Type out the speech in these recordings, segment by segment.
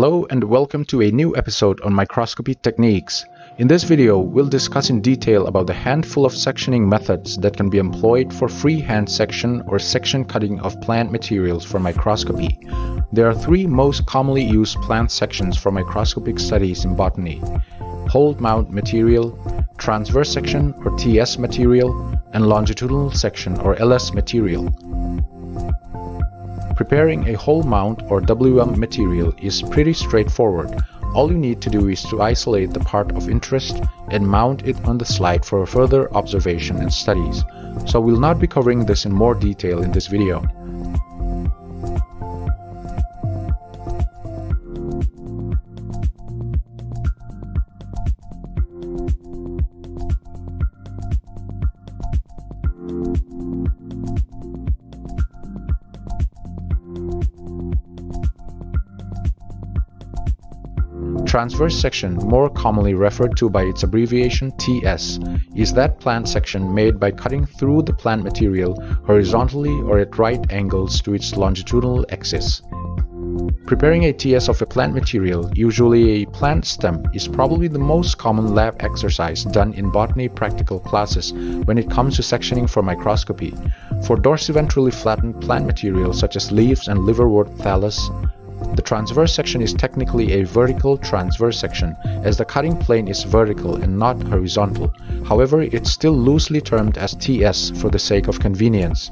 Hello and welcome to a new episode on microscopy techniques. In this video, we'll discuss in detail about the handful of sectioning methods that can be employed for freehand section or section cutting of plant materials for microscopy. There are three most commonly used plant sections for microscopic studies in botany. Whole mount material, transverse section or TS material, and longitudinal section or LS material. Preparing a whole mount or WM material is pretty straightforward. All you need to do is to isolate the part of interest and mount it on the slide for further observation and studies. So we'll not be covering this in more detail in this video. Transverse section, more commonly referred to by its abbreviation TS, is that plant section made by cutting through the plant material horizontally or at right angles to its longitudinal axis. Preparing a TS of a plant material, usually a plant stem, is probably the most common lab exercise done in botany practical classes when it comes to sectioning for microscopy. For dorsiventrally flattened plant materials such as leaves and liverwort thallus, the transverse section is technically a vertical transverse section as the cutting plane is vertical and not horizontal. However, it's still loosely termed as TS for the sake of convenience.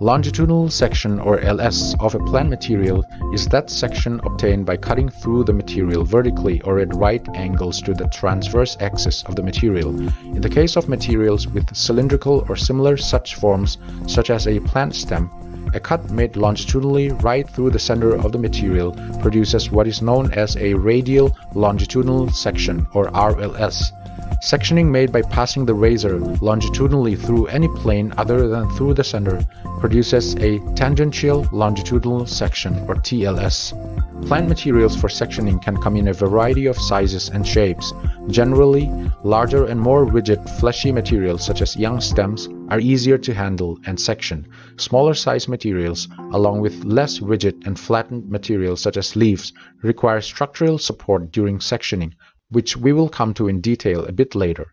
Longitudinal section or LS of a plant material is that section obtained by cutting through the material vertically or at right angles to the transverse axis of the material. In the case of materials with cylindrical or similar such forms such as a plant stem, a cut made longitudinally right through the center of the material produces what is known as a radial longitudinal section or RLS. Sectioning made by passing the razor longitudinally through any plane other than through the center produces a tangential longitudinal section or TLS. Plant materials for sectioning can come in a variety of sizes and shapes. Generally, larger and more rigid fleshy materials such as young stems are easier to handle and section. Smaller size materials, along with less rigid and flattened materials such as leaves, require structural support during sectioning, which we will come to in detail a bit later.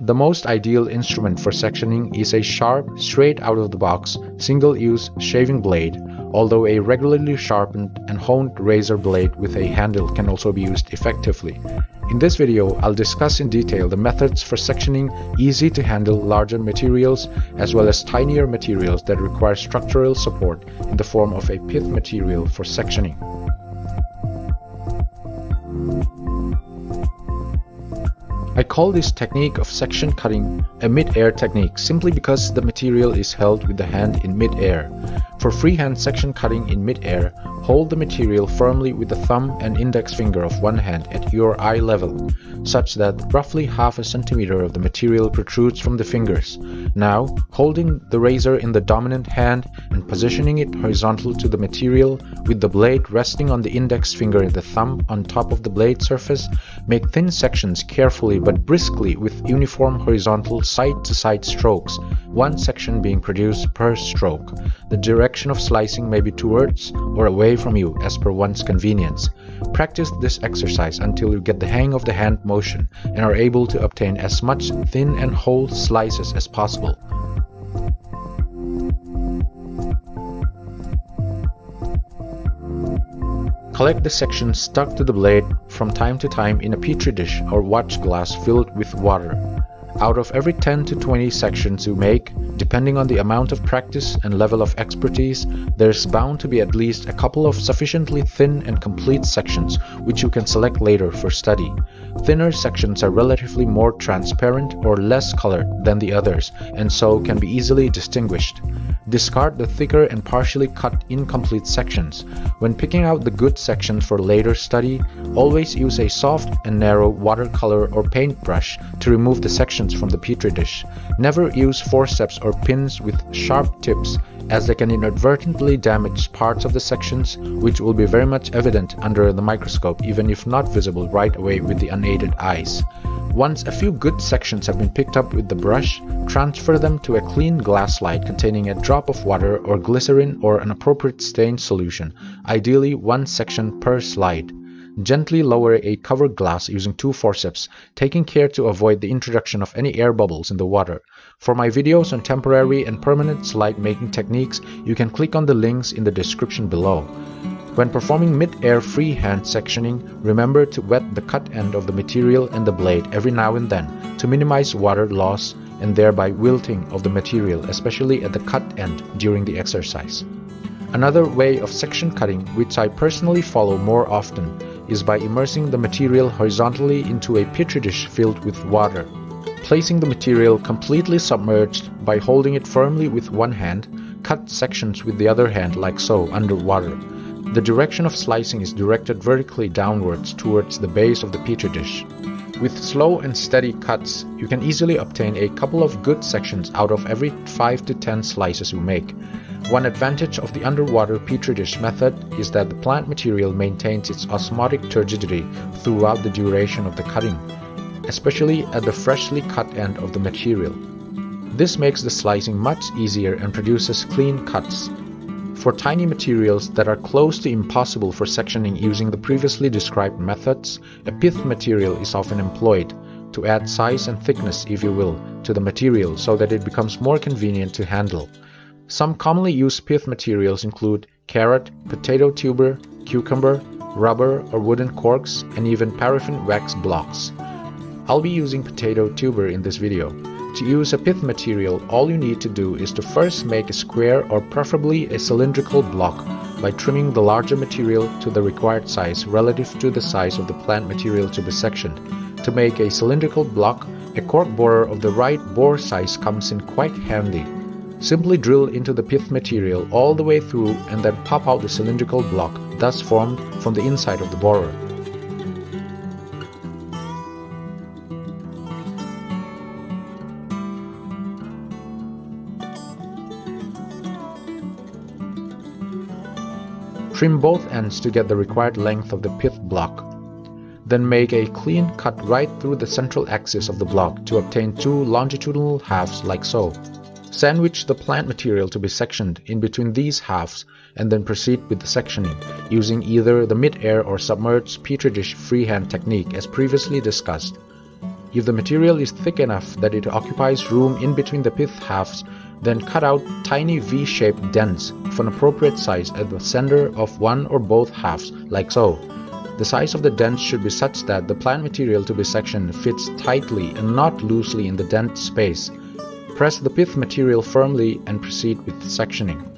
The most ideal instrument for sectioning is a sharp, straight out of the box, single-use shaving blade, although a regularly sharpened and honed razor blade with a handle can also be used effectively. In this video, I'll discuss in detail the methods for sectioning easy to handle larger materials as well as tinier materials that require structural support in the form of a pith material for sectioning. I call this technique of section cutting a mid-air technique simply because the material is held with the hand in mid-air. For freehand section cutting in mid-air, hold the material firmly with the thumb and index finger of one hand at your eye level, such that roughly half a centimeter of the material protrudes from the fingers. Now, holding the razor in the dominant hand and positioning it horizontal to the material with the blade resting on the index finger and the thumb on top of the blade surface, make thin sections carefully but briskly with uniform horizontal side-to-side -side strokes, one section being produced per stroke. The direction of slicing may be towards or away from you as per one's convenience. Practice this exercise until you get the hang of the hand motion and are able to obtain as much thin and whole slices as possible. Collect the sections stuck to the blade from time to time in a petri dish or watch glass filled with water. Out of every 10 to 20 sections you make, depending on the amount of practice and level of expertise, there's bound to be at least a couple of sufficiently thin and complete sections which you can select later for study. Thinner sections are relatively more transparent or less colored than the others and so can be easily distinguished. Discard the thicker and partially cut incomplete sections. When picking out the good sections for later study, always use a soft and narrow watercolor or paintbrush to remove the sections from the petri dish. Never use forceps or pins with sharp tips as they can inadvertently damage parts of the sections which will be very much evident under the microscope even if not visible right away with the unaided eyes. Once a few good sections have been picked up with the brush, transfer them to a clean glass slide containing a drop of water or glycerin or an appropriate stain solution, ideally one section per slide. Gently lower a cover glass using two forceps, taking care to avoid the introduction of any air bubbles in the water. For my videos on temporary and permanent slide making techniques, you can click on the links in the description below. When performing mid-air freehand sectioning, remember to wet the cut end of the material and the blade every now and then to minimize water loss and thereby wilting of the material, especially at the cut end during the exercise. Another way of section cutting, which I personally follow more often, is by immersing the material horizontally into a petri dish filled with water. Placing the material completely submerged by holding it firmly with one hand, cut sections with the other hand like so underwater. The direction of slicing is directed vertically downwards towards the base of the petri dish. With slow and steady cuts, you can easily obtain a couple of good sections out of every 5 to 10 slices you make. One advantage of the underwater petri dish method is that the plant material maintains its osmotic turgidity throughout the duration of the cutting, especially at the freshly cut end of the material. This makes the slicing much easier and produces clean cuts. For tiny materials that are close to impossible for sectioning using the previously described methods, a pith material is often employed to add size and thickness, if you will, to the material so that it becomes more convenient to handle. Some commonly used pith materials include carrot, potato tuber, cucumber, rubber or wooden corks, and even paraffin wax blocks. I'll be using potato tuber in this video. To use a pith material, all you need to do is to first make a square or preferably a cylindrical block by trimming the larger material to the required size relative to the size of the plant material to be sectioned. To make a cylindrical block, a cork borer of the right bore size comes in quite handy. Simply drill into the pith material all the way through and then pop out the cylindrical block thus formed from the inside of the borer. Trim both ends to get the required length of the pith block. Then make a clean cut right through the central axis of the block to obtain two longitudinal halves like so. Sandwich the plant material to be sectioned in between these halves and then proceed with the sectioning using either the mid-air or submerged petri dish freehand technique as previously discussed. If the material is thick enough that it occupies room in between the pith halves, then cut out tiny V-shaped dents of an appropriate size at the center of one or both halves, like so. The size of the dents should be such that the plant material to be sectioned fits tightly and not loosely in the dent space. Press the pith material firmly and proceed with sectioning.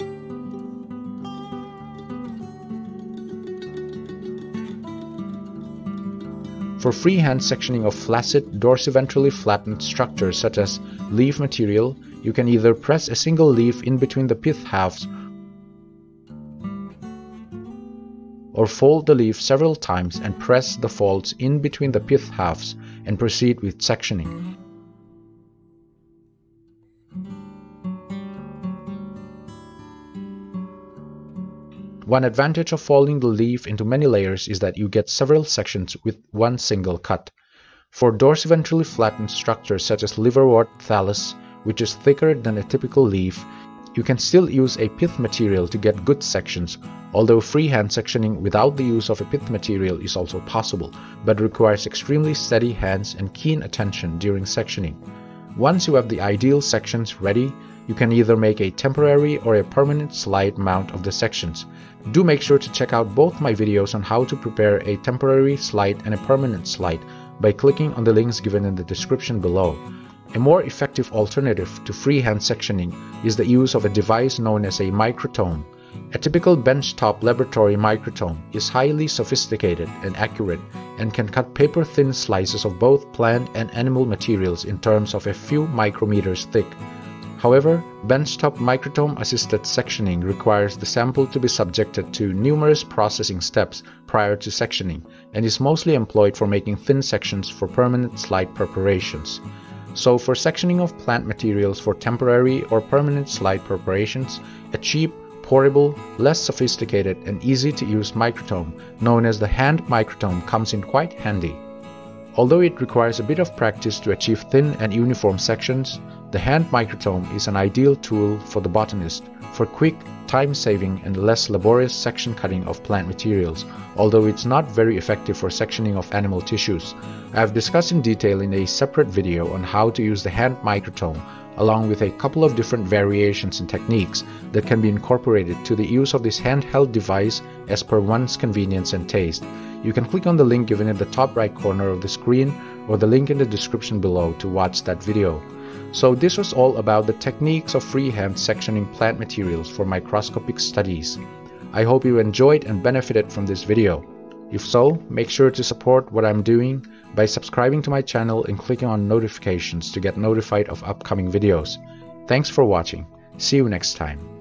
For freehand sectioning of flaccid, dorsiventrally flattened structures such as leaf material, you can either press a single leaf in between the pith halves or fold the leaf several times and press the folds in between the pith halves and proceed with sectioning. One advantage of folding the leaf into many layers is that you get several sections with one single cut. For dorsiventrally flattened structures such as liverwort thallus, which is thicker than a typical leaf, you can still use a pith material to get good sections, although freehand sectioning without the use of a pith material is also possible, but requires extremely steady hands and keen attention during sectioning. Once you have the ideal sections ready, you can either make a temporary or a permanent slide mount of the sections. Do make sure to check out both my videos on how to prepare a temporary slide and a permanent slide by clicking on the links given in the description below. A more effective alternative to freehand sectioning is the use of a device known as a microtome. A typical benchtop laboratory microtome is highly sophisticated and accurate and can cut paper-thin slices of both plant and animal materials in terms of a few micrometers thick. However, benchtop microtome-assisted sectioning requires the sample to be subjected to numerous processing steps prior to sectioning and is mostly employed for making thin sections for permanent slide preparations. So for sectioning of plant materials for temporary or permanent slide preparations, a cheap, portable, less sophisticated and easy to use microtome known as the hand microtome comes in quite handy. Although it requires a bit of practice to achieve thin and uniform sections, The hand microtome is an ideal tool for the botanist for quick, time-saving and less laborious section cutting of plant materials, although it's not very effective for sectioning of animal tissues. I have discussed in detail in a separate video on how to use the hand microtome along with a couple of different variations and techniques that can be incorporated to the use of this handheld device as per one's convenience and taste. You can click on the link given in the top right corner of the screen or the link in the description below to watch that video. So this was all about the techniques of freehand sectioning plant materials for microscopic studies. I hope you enjoyed and benefited from this video. If so, make sure to support what I'm doing by subscribing to my channel and clicking on notifications to get notified of upcoming videos. Thanks for watching. See you next time.